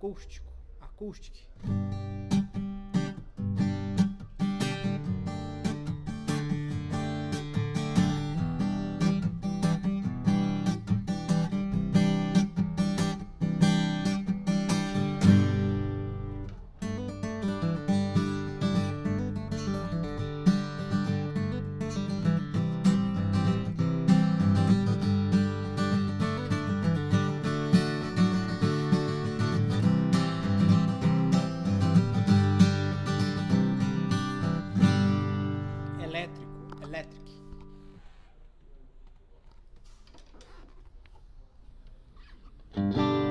acústico, acústico. Electric. Música